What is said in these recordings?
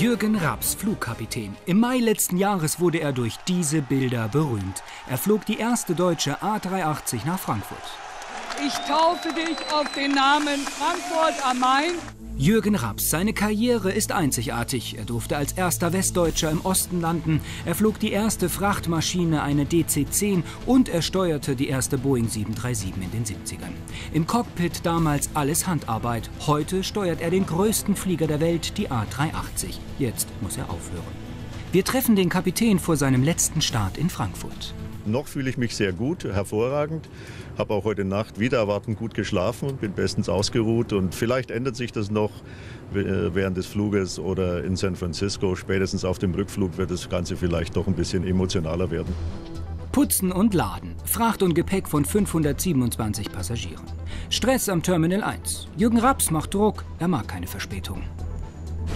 Jürgen Raps, Flugkapitän. Im Mai letzten Jahres wurde er durch diese Bilder berühmt. Er flog die erste deutsche A380 nach Frankfurt. Ich taufe dich auf den Namen Frankfurt am Main. Jürgen Raps, seine Karriere ist einzigartig. Er durfte als erster Westdeutscher im Osten landen. Er flog die erste Frachtmaschine, eine DC-10, und er steuerte die erste Boeing 737 in den 70ern. Im Cockpit damals alles Handarbeit. Heute steuert er den größten Flieger der Welt, die A380. Jetzt muss er aufhören. Wir treffen den Kapitän vor seinem letzten Start in Frankfurt. Noch fühle ich mich sehr gut, hervorragend. Habe auch heute Nacht wieder erwartend gut geschlafen und bin bestens ausgeruht. Und vielleicht ändert sich das noch äh, während des Fluges oder in San Francisco. Spätestens auf dem Rückflug wird das Ganze vielleicht doch ein bisschen emotionaler werden. Putzen und Laden. Fracht und Gepäck von 527 Passagieren. Stress am Terminal 1. Jürgen Raps macht Druck. Er mag keine Verspätung.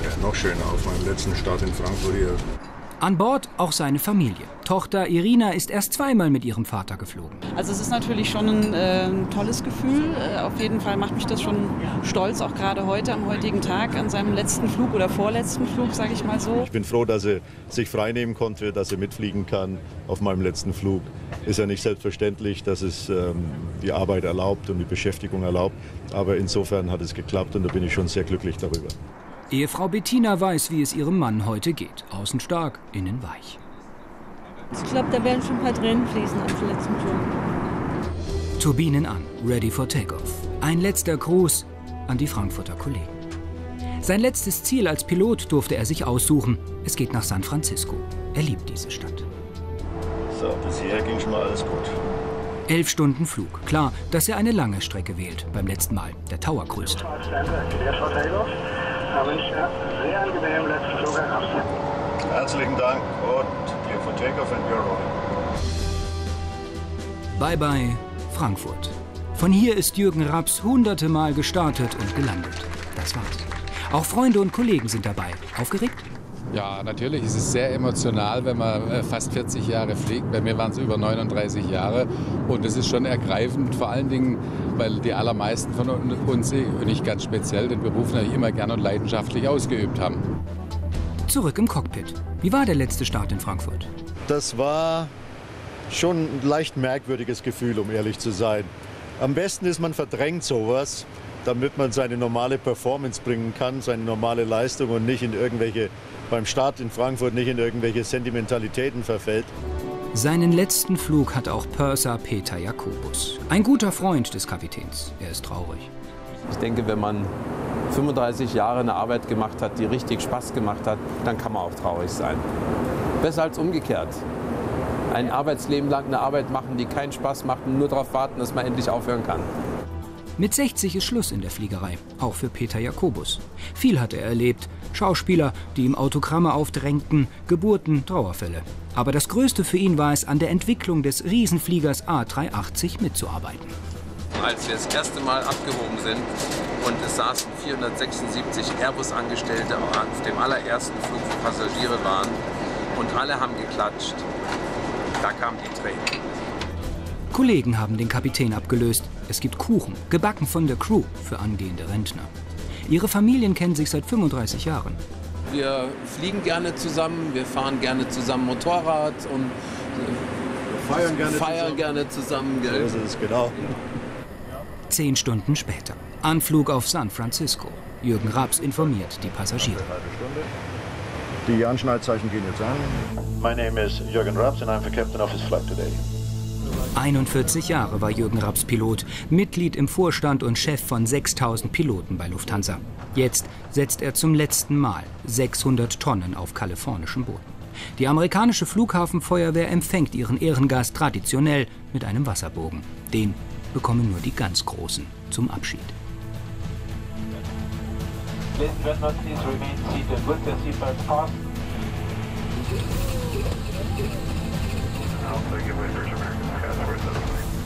Ja, noch schöner auf meinem letzten Start in Frankfurt hier. An Bord auch seine Familie. Tochter Irina ist erst zweimal mit ihrem Vater geflogen. Also es ist natürlich schon ein, äh, tolles Gefühl. Äh, auf jeden Fall macht mich das schon stolz, auch gerade heute am heutigen Tag an seinem letzten Flug oder vorletzten Flug, sage ich mal so. Ich bin froh, dass er sich freinehmen konnte, dass er mitfliegen kann auf meinem letzten Flug. Ist ja nicht selbstverständlich, dass es ähm, die Arbeit erlaubt und die Beschäftigung erlaubt. Aber insofern hat es geklappt und da bin ich schon sehr glücklich darüber. Ehefrau Bettina weiß, wie es ihrem Mann heute geht. Außen stark, innen weich. Ich glaube, da werden schon ein paar Tränen fließen auf dem letzten Flug. Turbinen an, ready for takeoff. Ein letzter Gruß an die Frankfurter Kollegen. Sein letztes Ziel als Pilot durfte er sich aussuchen. Es geht nach San Francisco. Er liebt diese Stadt. So, bis hierher ging schon mal alles gut. Elf Stunden Flug. Klar, dass er eine lange Strecke wählt. Beim letzten Mal. Der Tower grüßt. Sehr angenehm, letzten Flug Herzlichen Dank und dir for Takeoff and Your Bye bye, Frankfurt. Von hier ist Jürgen Raps hunderte Mal gestartet und gelandet. Das war's. Auch Freunde und Kollegen sind dabei. Aufgeregt? Ja, natürlich. Es ist sehr emotional, wenn man äh, fast 40 Jahre fliegt. Bei mir waren es über 39 Jahre. Und es ist schon ergreifend, vor allen Dingen, weil die allermeisten von uns, und ich ganz speziell, den Beruf natürlich immer gern und leidenschaftlich ausgeübt haben. Zurück im Cockpit. Wie war der letzte Start in Frankfurt? Das war schon ein leicht merkwürdiges Gefühl, um ehrlich zu sein. Am besten ist, man verdrängt sowas, damit man seine normale Performance bringen kann, seine normale Leistung und nicht in irgendwelche, beim Start in Frankfurt nicht in irgendwelche Sentimentalitäten verfällt. Seinen letzten Flug hat auch Purser Peter Jakobus. Ein guter Freund des Kapitäns. Er ist traurig. Ich denke, wenn man 35 Jahre eine Arbeit gemacht hat, die richtig Spaß gemacht hat, dann kann man auch traurig sein. Besser als umgekehrt. Ein Arbeitsleben lang eine Arbeit machen, die keinen Spaß macht und nur darauf warten, dass man endlich aufhören kann. Mit 60 ist Schluss in der Fliegerei, auch für Peter Jakobus. Viel hat er erlebt. Schauspieler, die ihm Autogramme aufdrängten, Geburten, Trauerfälle. Aber das Größte für ihn war es, an der Entwicklung des Riesenfliegers A380 mitzuarbeiten. Als wir das erste Mal abgehoben sind und es saßen 476 Airbus-Angestellte auf dem allerersten Flug, wo Passagiere waren und alle haben geklatscht, da kamen die Tränen. Kollegen haben den Kapitän abgelöst. Es gibt Kuchen, gebacken von der Crew für angehende Rentner. Ihre Familien kennen sich seit 35 Jahren. Wir fliegen gerne zusammen, wir fahren gerne zusammen Motorrad und Feiern gerne feiern zusammen. gerne zusammen. So ist es, genau. Zehn Stunden später. Anflug auf San Francisco. Jürgen Raps informiert die Passagiere. Die Anschnallzeichen gehen jetzt an. My name is Jürgen Raps and I'm the captain of his flight today. 41 Jahre war Jürgen Raps Pilot, Mitglied im Vorstand und Chef von 6000 Piloten bei Lufthansa. Jetzt setzt er zum letzten Mal 600 Tonnen auf kalifornischem Boden. Die amerikanische Flughafenfeuerwehr empfängt ihren Ehrengast traditionell mit einem Wasserbogen. Den bekommen nur die ganz Großen zum Abschied. Ladies and gentlemen, please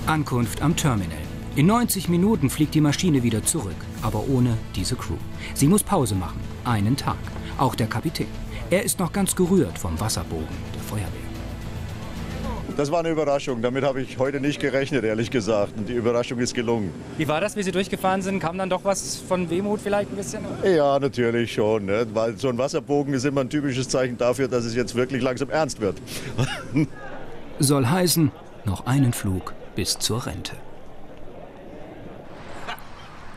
Ankunft am Terminal. In 90 Minuten fliegt die Maschine wieder zurück, aber ohne diese Crew. Sie muss Pause machen, einen Tag. Auch der Kapitän. Er ist noch ganz gerührt vom Wasserbogen der Feuerwehr. Das war eine Überraschung. Damit habe ich heute nicht gerechnet, ehrlich gesagt. Und die Überraschung ist gelungen. Wie war das, wie Sie durchgefahren sind? Kam dann doch was von Wehmut vielleicht ein bisschen? Ja, natürlich schon. Ne? Weil so ein Wasserbogen ist immer ein typisches Zeichen dafür, dass es jetzt wirklich langsam ernst wird. Soll heißen, noch einen Flug bis zur Rente.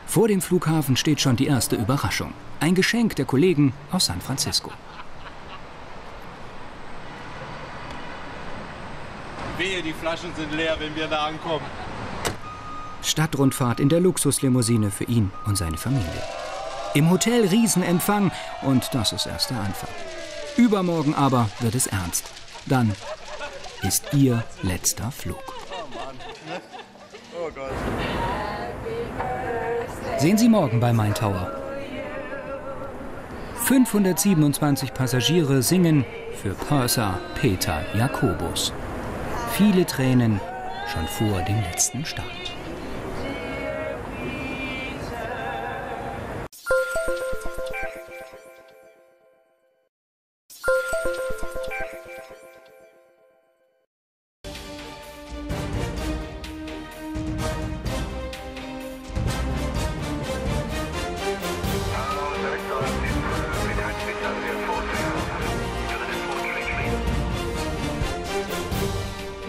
Vor dem Flughafen steht schon die erste Überraschung. Ein Geschenk der Kollegen aus San Francisco. Wehe, die Flaschen sind leer, wenn wir da ankommen. Stadtrundfahrt in der Luxuslimousine für ihn und seine Familie. Im Hotel Riesenempfang und das ist erst der Anfang. Übermorgen aber wird es ernst. Dann ist ihr letzter Flug. Sehen Sie morgen bei Main Tower. 527 Passagiere singen für Purser Peter Jakobus. Viele Tränen schon vor dem letzten Start.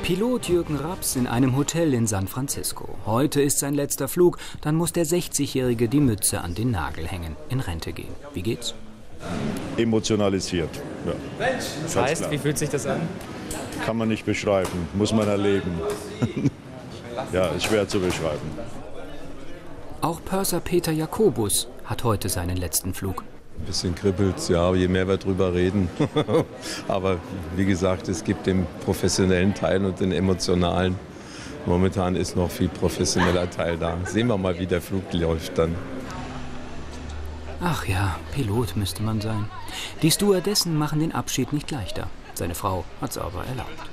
Pilot Jürgen Raps in einem Hotel in San Francisco. Heute ist sein letzter Flug, dann muss der 60-Jährige die Mütze an den Nagel hängen, in Rente gehen. Wie geht's? Emotionalisiert. Ja. Das heißt, wie fühlt sich das an? Kann man nicht beschreiben, muss man erleben. ja, ist schwer zu beschreiben. Auch Purser Peter Jakobus hat heute seinen letzten Flug. Ein bisschen kribbelt ja, je mehr wir drüber reden. Aber wie gesagt, es gibt den professionellen Teil und den emotionalen. Momentan ist noch viel professioneller Teil da. Sehen wir mal, wie der Flug läuft dann. Ach ja, Pilot müsste man sein. Die Stewardessen machen den Abschied nicht leichter. Seine Frau hat's aber erlaubt.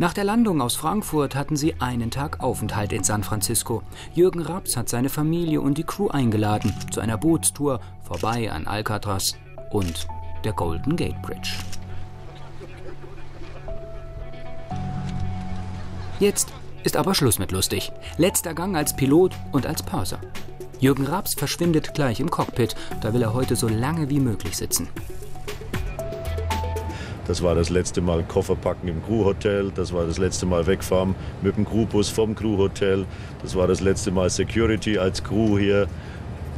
Nach der Landung aus Frankfurt hatten sie einen Tag Aufenthalt in San Francisco. Jürgen Raps hat seine Familie und die Crew eingeladen zu einer Bootstour vorbei an Alcatraz und der Golden Gate Bridge. Jetzt ist aber Schluss mit lustig. Letzter Gang als Pilot und als Purser. Jürgen Raps verschwindet gleich im Cockpit, da will er heute so lange wie möglich sitzen. Das war das letzte Mal Koffer packen im Crewhotel. Das war das letzte Mal wegfahren mit dem Crewbus vom Crewhotel. Das war das letzte Mal Security als Crew hier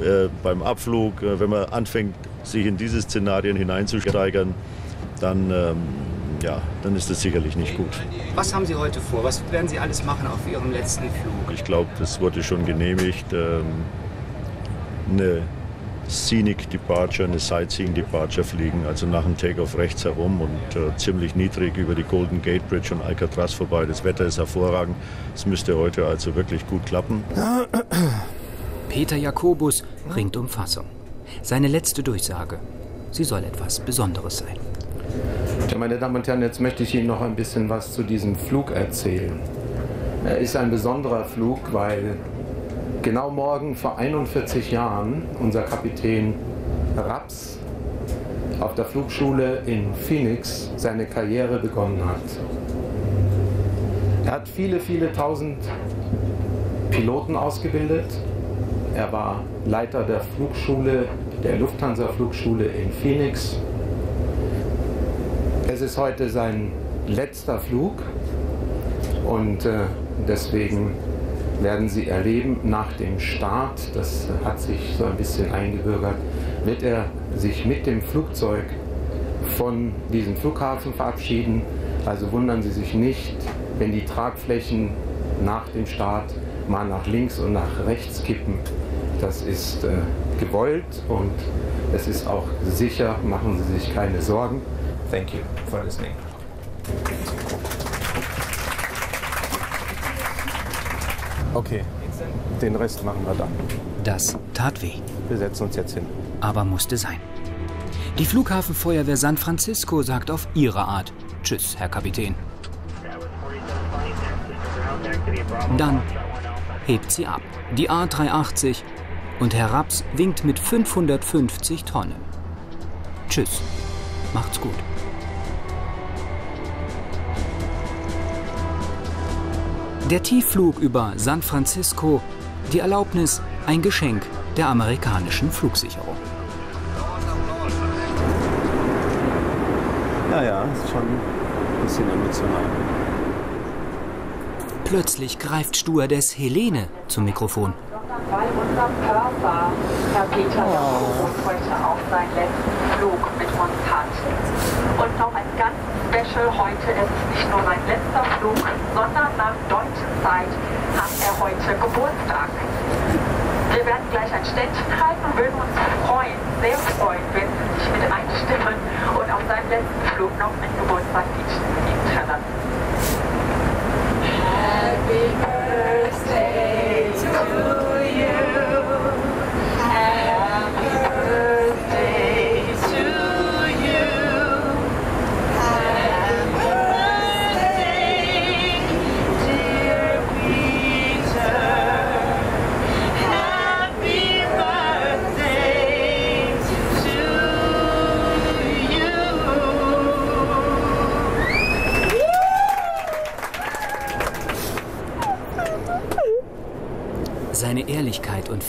äh, beim Abflug. Äh, wenn man anfängt, sich in diese Szenarien hineinzusteigern, dann, ähm, ja, dann ist das sicherlich nicht gut. Was haben Sie heute vor? Was werden Sie alles machen auf Ihrem letzten Flug? Ich glaube, das wurde schon genehmigt. Ähm, eine Scenic Departure, eine Sightseeing Departure fliegen, also nach dem Takeoff rechts herum und äh, ziemlich niedrig über die Golden Gate Bridge und Alcatraz vorbei. Das Wetter ist hervorragend. Es müsste heute also wirklich gut klappen. Peter Jakobus ringt um Fassung. Seine letzte Durchsage. Sie soll etwas Besonderes sein. Ja, meine Damen und Herren, jetzt möchte ich Ihnen noch ein bisschen was zu diesem Flug erzählen. Er ist ein besonderer Flug, weil genau morgen vor 41 Jahren unser Kapitän Raps auf der Flugschule in Phoenix seine Karriere begonnen hat. Er hat viele, viele tausend Piloten ausgebildet. Er war Leiter der Flugschule, der Lufthansa-Flugschule in Phoenix. Es ist heute sein letzter Flug und äh, deswegen werden Sie erleben, nach dem Start, das hat sich so ein bisschen eingebürgert, wird er sich mit dem Flugzeug von diesem Flughafen verabschieden. Also wundern Sie sich nicht, wenn die Tragflächen nach dem Start mal nach links und nach rechts kippen. Das ist äh, gewollt und es ist auch sicher. Machen Sie sich keine Sorgen. Thank you for listening. Okay, den Rest machen wir dann. Das tat weh. Wir setzen uns jetzt hin. Aber musste sein. Die Flughafenfeuerwehr San Francisco sagt auf ihre Art Tschüss, Herr Kapitän. Dann hebt sie ab. Die A380 und Herr Raps winkt mit 550 Tonnen. Tschüss, macht's gut. Der Tiefflug über San Francisco, die Erlaubnis, ein Geschenk der amerikanischen Flugsicherung. Ja, ja, ist schon ein bisschen emotional. Plötzlich greift Stewardess Helene zum Mikrofon. Bei unserem Purser, Herr Peter oh. heute auch seinen letzten Flug mit uns hat. Und noch ein ganz Special heute, es ist nicht nur sein letzter Flug, sondern nach deutscher Zeit hat er heute Geburtstag. Wir werden gleich ein Ständchen halten und würden uns freuen, sehr freuen, wenn Sie sich mit einstimmen und auf seinem letzten Flug noch ein Geburtstagsliedchen mit ihm trällern. Happy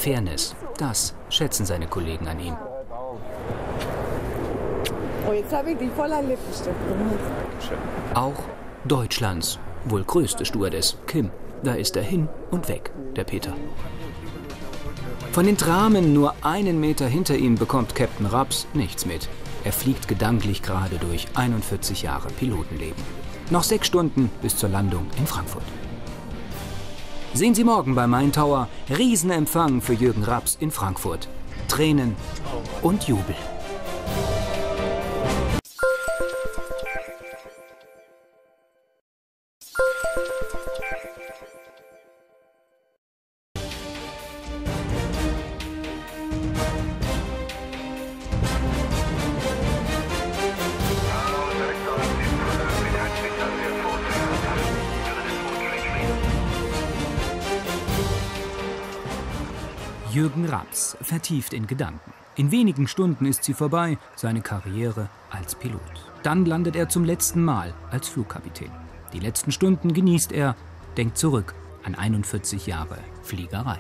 Fairness, das schätzen seine Kollegen an ihm. Oh, jetzt habe ich die voller Lippenstift. Auch Deutschlands wohl größte Stewardess, Kim. Da ist er hin und weg, der Peter. Von den Dramen nur einen Meter hinter ihm bekommt Captain Raps nichts mit. Er fliegt gedanklich gerade durch 41 Jahre Pilotenleben. Noch sechs Stunden bis zur Landung in Frankfurt. Sehen Sie morgen bei Main Tower Riesenempfang für Jürgen Raps in Frankfurt. Tränen und Jubel. Jürgen Raps, vertieft in Gedanken. In wenigen Stunden ist sie vorbei, seine Karriere als Pilot. Dann landet er zum letzten Mal als Flugkapitän. Die letzten Stunden genießt er, denkt zurück an 41 Jahre Fliegerei.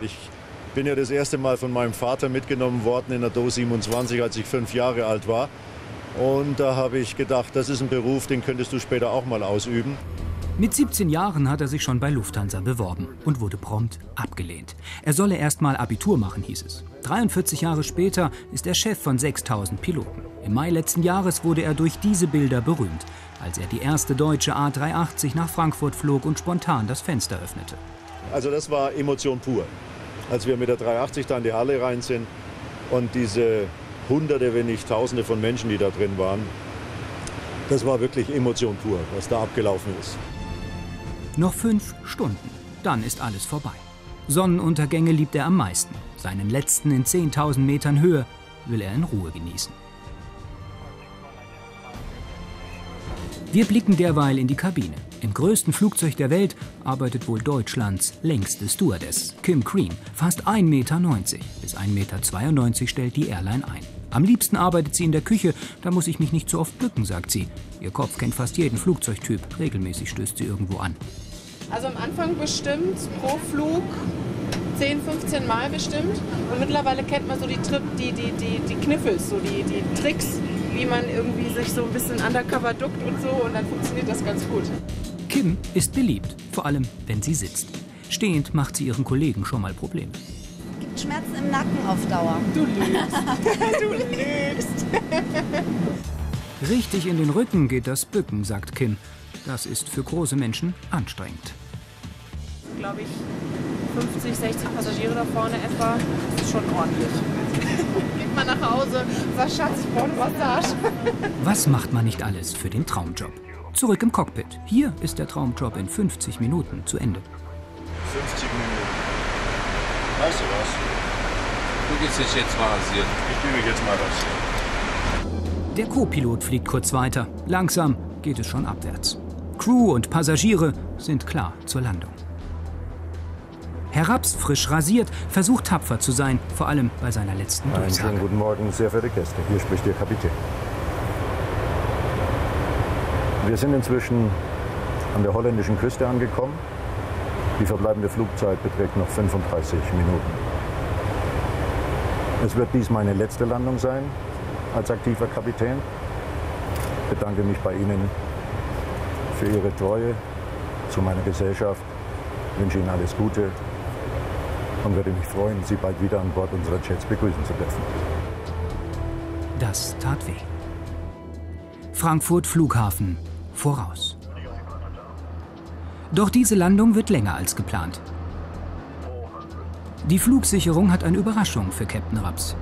Ich bin ja das erste Mal von meinem Vater mitgenommen worden in der Do 27, als ich fünf Jahre alt war. Und da habe ich gedacht, das ist ein Beruf, den könntest du später auch mal ausüben. Mit 17 Jahren hat er sich schon bei Lufthansa beworben und wurde prompt abgelehnt. Er solle erst mal Abitur machen, hieß es. 43 Jahre später ist er Chef von 6000 Piloten. Im Mai letzten Jahres wurde er durch diese Bilder berühmt, als er die erste deutsche A380 nach Frankfurt flog und spontan das Fenster öffnete. Also das war Emotion pur. Als wir mit der 380 da in die Halle rein sind und diese Hunderte, wenn nicht Tausende von Menschen, die da drin waren, das war wirklich Emotion pur, was da abgelaufen ist. Noch fünf Stunden, dann ist alles vorbei. Sonnenuntergänge liebt er am meisten. Seinen letzten in 10.000 Metern Höhe will er in Ruhe genießen. Wir blicken derweil in die Kabine. Im größten Flugzeug der Welt arbeitet wohl Deutschlands längste Stewardess, Kim Cream, fast 1,90 Meter. Bis 1,92 Meter stellt die Airline ein. Am liebsten arbeitet sie in der Küche, da muss ich mich nicht so oft bücken, sagt sie. Ihr Kopf kennt fast jeden Flugzeugtyp, regelmäßig stößt sie irgendwo an. Also am Anfang bestimmt pro Flug 10, 15 Mal bestimmt. Und mittlerweile kennt man so die, Trip, die, die, die, die Kniffels, so die, die Tricks, wie man irgendwie sich so ein bisschen undercover duckt und so. Und dann funktioniert das ganz gut. Kim ist beliebt, vor allem wenn sie sitzt. Stehend macht sie ihren Kollegen schon mal Probleme. Schmerzen im Nacken auf Dauer. Du lügst. du lügst. Richtig in den Rücken geht das Bücken, sagt Kim. Das ist für große Menschen anstrengend. Glaube ich, 50, 60 Passagiere da vorne etwa. Das ist schon ordentlich. Geht mal nach Hause, sagt Schatz, ich brauche eine Massage. Was macht man nicht alles für den Traumjob? Zurück im Cockpit. Hier ist der Traumjob in 50 Minuten zu Ende. 50 Minuten. Weißt du was? Du gehst dich jetzt mal rasieren. Ich gehe mich jetzt mal rasieren. Der Co-Pilot fliegt kurz weiter. Langsam geht es schon abwärts. Crew und Passagiere sind klar zur Landung. Herabs, frisch rasiert, versucht tapfer zu sein, vor allem bei seiner letzten Einen Durchsage. schönen guten Morgen, sehr verehrte Gäste. Hier spricht Ihr Kapitän. Wir sind inzwischen an der holländischen Küste angekommen. Die verbleibende Flugzeit beträgt noch 35 Minuten. Es wird dies meine letzte Landung sein als aktiver Kapitän. Ich bedanke mich bei Ihnen für Ihre Treue zu meiner Gesellschaft. Ich wünsche Ihnen alles Gute und würde mich freuen, Sie bald wieder an Bord unserer Jets begrüßen zu dürfen. Das tat weh. Frankfurt Flughafen voraus. Doch diese Landung wird länger als geplant. Die Flugsicherung hat eine Überraschung für Captain Raps.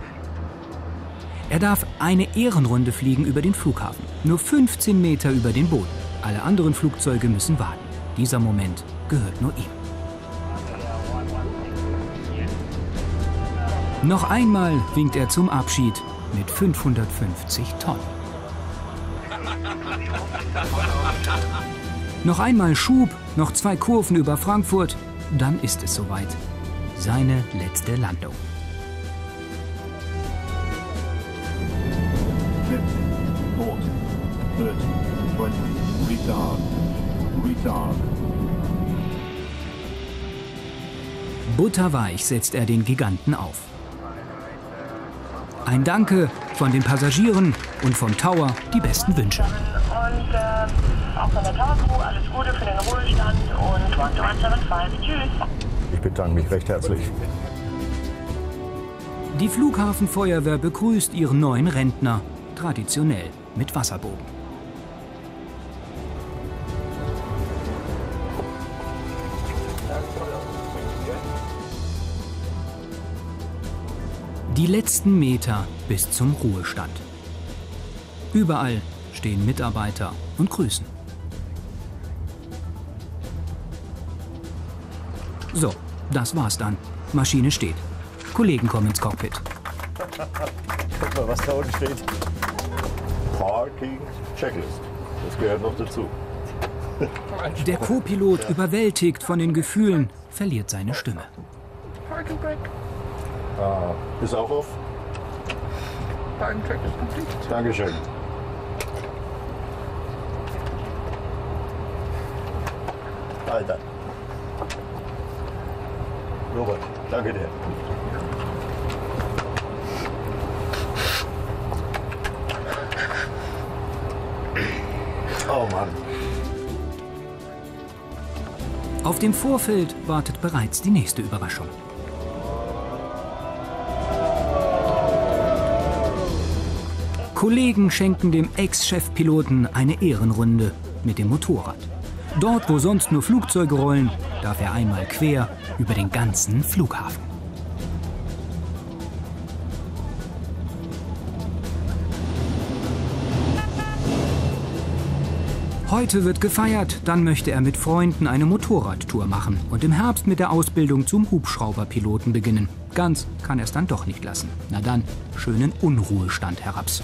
Er darf eine Ehrenrunde fliegen über den Flughafen, nur 15 Meter über den Boden. Alle anderen Flugzeuge müssen warten. Dieser Moment gehört nur ihm. Noch einmal winkt er zum Abschied mit 550 Tonnen. Noch einmal Schub, noch zwei Kurven über Frankfurt, dann ist es soweit. Seine letzte Landung. Butterweich setzt er den Giganten auf. Ein Danke von den Passagieren und vom Tower die besten Wünsche. Und äh, auch von der Tower alles Gute für den Ruhestand und 1175. Tschüss. Ich bedanke mich recht herzlich. Die Flughafenfeuerwehr begrüßt ihren neuen Rentner, traditionell mit Wasserbogen. Die letzten Meter bis zum Ruhestand. Überall stehen Mitarbeiter und grüßen. So, das war's dann. Maschine steht. Kollegen kommen ins Cockpit. Guck mal, was da unten steht. Parking Checklist. Das gehört noch dazu. Der Co-Pilot, überwältigt von den Gefühlen, verliert seine Stimme. Parking brake. Ah, ist auch auf? Parking check is complete. Dankeschön. Alter. Robert, danke dir. Oh Mann. Auf dem Vorfeld wartet bereits die nächste Überraschung. Kollegen schenken dem Ex-Chefpiloten eine Ehrenrunde mit dem Motorrad. Dort, wo sonst nur Flugzeuge rollen, darf er einmal quer über den ganzen Flughafen. Heute wird gefeiert, dann möchte er mit Freunden eine Motorradtour machen und im Herbst mit der Ausbildung zum Hubschrauberpiloten beginnen. Ganz kann er es dann doch nicht lassen. Na dann, schönen Unruhestand heraps.